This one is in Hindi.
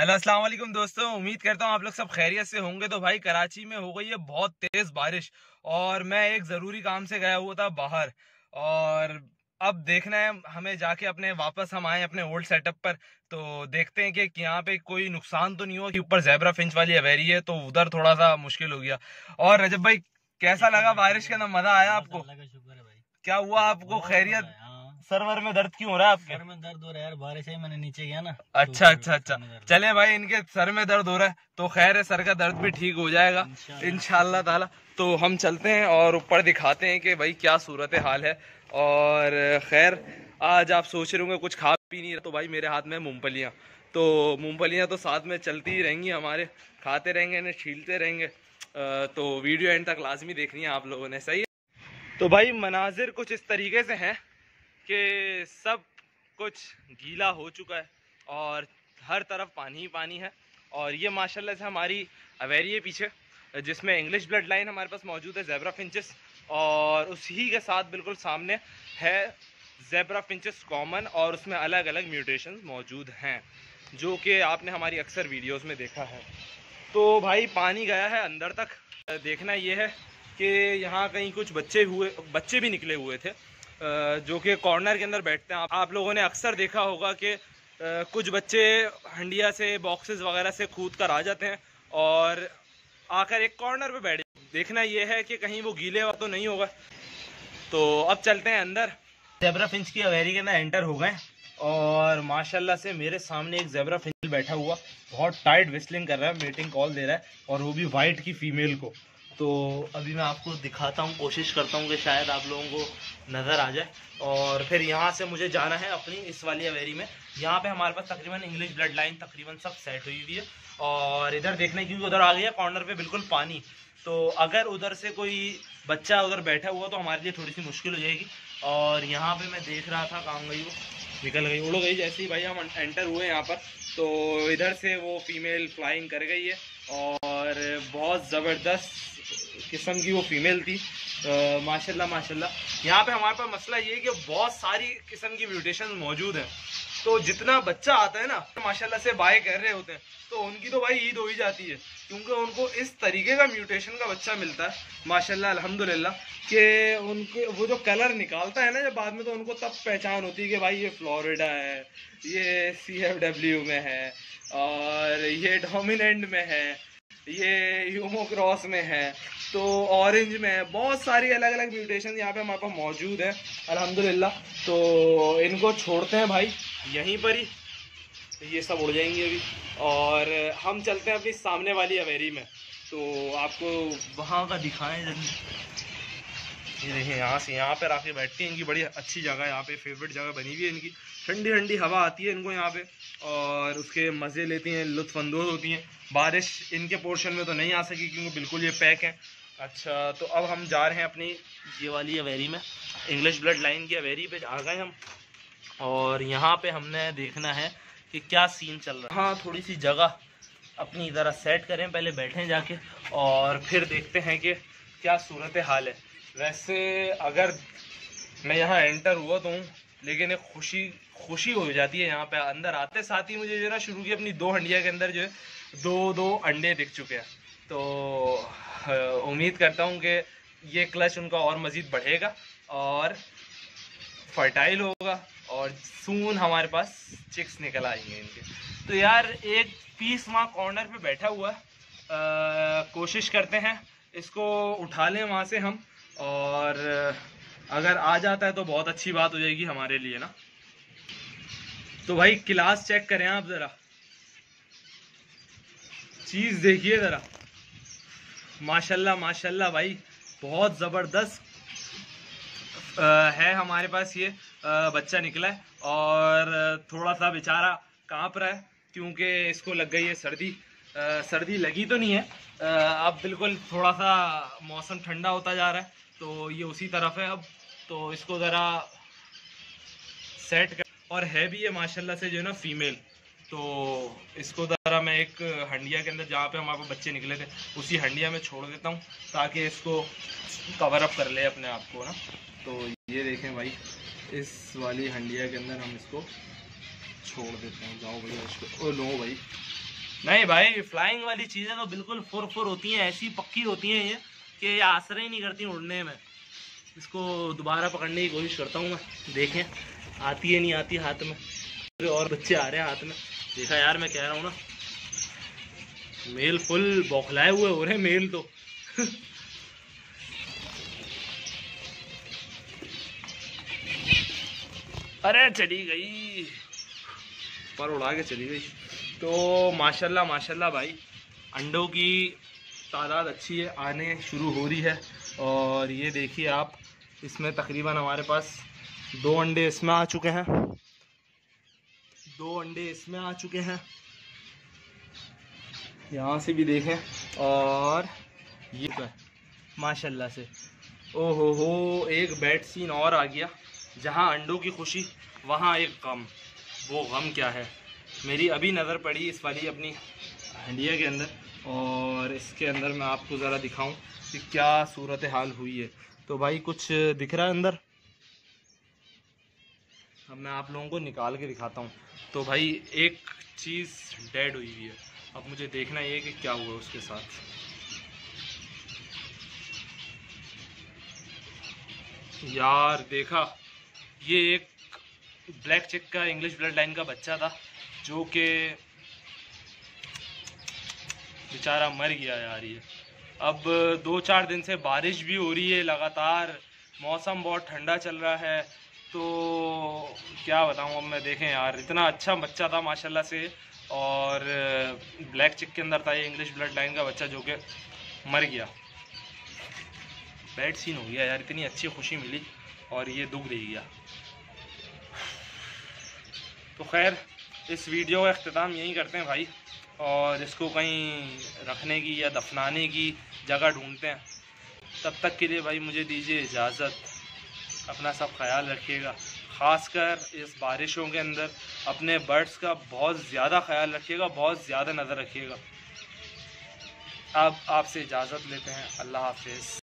हेलो अस्सलाम वालेकुम दोस्तों। उम्मीद करता हूँ आप लोग सब खैरियत से होंगे। तो भाई कराची में हो गई है बहुत तेज बारिश और मैं एक ज़रूरी काम से गया हुआ था बाहर और अब देखना है हमें जाके अपने वापस हम आए अपने ओल्ड सेटअप पर। तो देखते हैं कि यहाँ पे कोई नुकसान तो नहीं हुआ कि ऊपर जैबरा फिंच वाली अवेरी है तो उधर थोड़ा सा मुश्किल हो गया। और रजब भाई कैसा लगा बारिश के अंदर? मज़ा आया आपको? क्या हुआ आपको? खैरियत? सर्वर में दर्द क्यों हो रहा है आपके? सर में दर्द हो रहा है यार बारिश है मैंने नीचे गया ना अच्छा अच्छा अच्छा। चले भाई इनके सर में दर्द हो रहा है तो खैर है सर का दर्द भी ठीक हो जाएगा। इनशाला ताला। तो हम चलते हैं और ऊपर दिखाते हैं कि भाई क्या सूरत हाल है। और खैर आज आप सोच रहे होंगे कुछ खा पी नहीं तो भाई मेरे हाथ में मूंगफलियाँ। तो मूंगफलियाँ तो साथ में चलती ही रहेंगी हमारे खाते रहेंगे इन्हें छीलते रहेंगे। तो वीडियो एंड तक लाजमी देखनी है आप लोगों ने सही है? तो भाई मनाजिर कुछ इस तरीके से हैं कि सब कुछ गीला हो चुका है और हर तरफ़ पानी ही पानी है। और ये माशाल्लाह से हमारी अवेरी है पीछे, जिसमें इंग्लिश ब्लड लाइन हमारे पास मौजूद है जेबरा फिंचस और उसी के साथ बिल्कुल सामने है जेबरा फिंचस कॉमन और उसमें अलग अलग म्यूटेशन मौजूद हैं, जो कि आपने हमारी अक्सर वीडियोस में देखा है। तो भाई, पानी गया है अंदर तक। देखना ये है कि यहाँ कहीं कुछ बच्चे हुए, बच्चे भी निकले हुए थे। जो कि कॉर्नर के अंदर बैठते हैं। आप लोगों ने अक्सर देखा होगा कि कुछ बच्चे हंडिया से बॉक्सेस वगैरह से कूद कर आ जाते हैं और आकर एक कॉर्नर पे बैठे। देखना ये है कि कहीं वो गीले हुआ तो नहीं होगा। तो अब चलते हैं अंदर। जेबरा फिंच की अवेरी के अंदर एंटर हो गए और माशाल्लाह से मेरे सामने एक जेबरा फिंच बैठा हुआ। बहुत टाइट विस्लिंग कर रहा है मीटिंग कॉल दे रहा है और वो भी वाइट की फीमेल को। तो अभी मैं आपको दिखाता हूँ, कोशिश करता हूँ कि शायद आप लोगों को नज़र आ जाए। और फिर यहाँ से मुझे जाना है अपनी इस वाली अवेरी में। यहाँ पे हमारे पास तकरीबन इंग्लिश ब्लड लाइन तकरीबन सब सेट हुई हुई है। और इधर देखने, क्योंकि उधर आ गया कॉर्नर पे बिल्कुल पानी। तो अगर उधर से कोई बच्चा उधर बैठा हुआ तो हमारे लिए थोड़ी सी मुश्किल हो जाएगी। और यहाँ पे मैं देख रहा था, काम गई वो, निकल गई, उड़ गई जैसे ही भाई हम एंटर हुए यहाँ पर। तो इधर से वो फीमेल फ्लाइंग कर गई है। और बहुत ज़बरदस्त किस्म की वो फीमेल थी। माशाल्लाह माशाल्लाह। यहाँ पे हमारे पास मसला ये है कि बहुत सारी किस्म की म्यूटेशन मौजूद हैं। तो जितना बच्चा आता है ना, माशाल्लाह से बाय कर रहे होते हैं तो उनकी तो भाई ईद हो ही जाती है। क्योंकि उनको इस तरीके का म्यूटेशन का बच्चा मिलता है, माशाल्लाह, अल्हम्दुलिल्लाह, कि उनके, वो जो कलर निकालता है ना जब बाद में तो उनको तब पहचान होती है कि भाई ये फ्लोरिडा है, ये सी एफ़ डब्ल्यू में है, और ये डोमिनेंट में है। ये ह्यूमो क्रॉस में है। तो ऑरेंज में है। बहुत सारी अलग अलग म्यूटेशन यहाँ पे हमारे पास मौजूद है। अल्हम्दुलिल्लाह। तो इनको छोड़ते हैं भाई। यहीं पर ही ये सब उड़ जाएँगे अभी। और हम चलते हैं अपनी सामने वाली अवेरी में। तो आपको वहाँ का दिखाएँ ये देखिए, यहाँ से यहाँ पर आके बैठती हैं। इनकी बड़ी अच्छी जगह यहाँ पे फेवरेट जगह बनी हुई है इनकी। ठंडी ठंडी हवा आती है इनको यहाँ पे। और उसके मज़े लेती हैं लुफानंदोज़ होती हैं। बारिश इनके पोर्शन में तो नहीं आ सकी क्योंकि बिल्कुल ये पैक है। अच्छा तो अब हम जा रहे हैं अपनी ये वाली अवेरी में। इंग्लिश ब्लड लाइन की अवेरी पे आ गए हम। और यहाँ पे हमने देखना है कि क्या सीन चल रहा है। हाँ थोड़ी सी जगह अपनी ज़रा सेट करें, पहले बैठें जाके। और फिर देखते हैं कि क्या सूरत हाल है। वैसे अगर मैं यहाँ एंटर हुआ तो हूँ, लेकिन एक खुशी खुशी हो जाती है यहाँ पे, अंदर आते साथ ही मुझे जो है ना शुरू की अपनी दो हंडिया के अंदर जो है, दो दो अंडे दिख चुके हैं। तो उम्मीद करता हूँ कि ये क्लच उनका और मज़ीद बढ़ेगा और फर्टाइल होगा और सून हमारे पास चिक्स निकल आएँगे इनके। तो यार, एक पीस वहाँ कॉर्नर पे बैठा हुआ है कोशिश करते हैं, इसको उठा लें वहाँ से हम और अगर आ जाता है तो बहुत अच्छी बात हो जाएगी हमारे लिए ना। तो भाई क्लास चेक करें आप ज़रा। चीज़ देखिए ज़रा। माशाल्लाह माशाल्लाह भाई बहुत ज़बरदस्त है हमारे पास ये आ, बच्चा निकला है और थोड़ा सा बेचारा काँप रहा है क्योंकि इसको लग गई है सर्दी। आ, सर्दी लगी तो नहीं है। आ, अब बिल्कुल थोड़ा सा मौसम ठंडा होता जा रहा है तो ये उसी तरफ़ है अब। तो इसको ज़रा सेट कर और है भी ये, माशाल्लाह से जो है ना फीमेल तो इसको ज़रा मैं एक हंडिया के अंदर, जहाँ पे हमारे बच्चे निकले थे, उसी हंडिया में छोड़ देता हूँ, ताकि इसको कवर अप कर ले अपने आप को ना? तो ये देखें भाई, इस वाली हंडिया के अंदर हम इसको छोड़ देते हैं। जाओ भैया इसको, ओ, लो भाई। नहीं भाई फ्लाइंग वाली चीज़ें तो बिल्कुल फुर फुर होती हैं, ऐसी पक्की होती हैं ये, कि ये आश्रय नहीं करती उड़ने में। इसको दोबारा पकड़ने की कोशिश करता हूँ मैं। देखें। आती है नहीं आती हाथ में। पूरे और बच्चे आ रहे हैं हाथ में। देखा यार, मैं कह रहा हूँ ना, मेल फुल बौखलाए हुए हो रहे हैं, मेल तो। अरे चली गई। पर उड़ा के चली गई। तो माशाल्लाह माशाल्लाह भाई, अंडों की तादाद अच्छी है, आने शुरू हो रही है। और ये देखिए आप, इसमें तकरीबन हमारे पास दो अंडे इसमें आ चुके हैं। दो अंडे इसमें आ चुके हैं। यहाँ से भी देखें और ये माशाल्लाह से। ओहो हो, एक बेड सीन और आ गया। जहाँ अंडों की खुशी, वहाँ एक गम। वो गम क्या है? मेरी अभी नज़र पड़ी इस वाली अपनी हंडिया के अंदर और इसके अंदर मैं आपको ज़रा दिखाऊँ कि क्या सूरत हाल हुई है। तो भाई कुछ दिख रहा है अंदर? अब मैं आप लोगों को निकाल के दिखाता हूँ। तो भाई, एक चीज़ डेड हुई हुई है। अब मुझे देखना ये कि क्या हुआ उसके साथ। यार, देखा, ये एक ब्लैक चेक का इंग्लिश ब्लड लाइन का बच्चा था, जो कि बेचारा मर गया यार ये। अब दो चार दिन से बारिश भी हो रही है, लगातार मौसम बहुत ठंडा चल रहा है तो क्या बताऊँ, अब मैं देखें यार, इतना अच्छा बच्चा था माशाल्लाह से। और ब्लैक चिक के अंदर था ये इंग्लिश ब्लड लाइन का बच्चा जो कि मर गया। बैड सीन हो गया यार, इतनी अच्छी खुशी मिली और ये दुख दे गया। तो खैर, इस वीडियो का अख्ताम यहीं करते हैं भाई, और इसको कहीं रखने की या दफनाने की जगह ढूंढते हैं। तब तक के लिए भाई मुझे दीजिए इजाज़त। अपना सब ख्याल रखिएगा। ख़ासकर इस बारिशों के अंदर अपने बर्ड्स का बहुत ज़्यादा ख्याल रखिएगा, बहुत ज़्यादा नज़र रखिएगा। अब आपसे इजाज़त लेते हैं। अल्लाह हाफिज़।